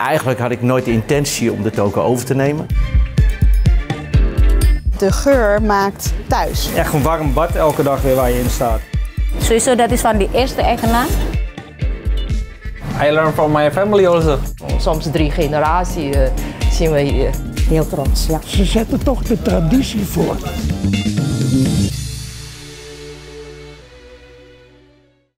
Eigenlijk had ik nooit de intentie om de toko over te nemen. De geur maakt thuis. Echt een warm bad elke dag weer waar je in staat. Sowieso, dat is van die eerste eigenaar. I learn from my family also. Soms drie generaties eh, zien we hier. Heel trots, ja. Ze zetten toch de traditie voort.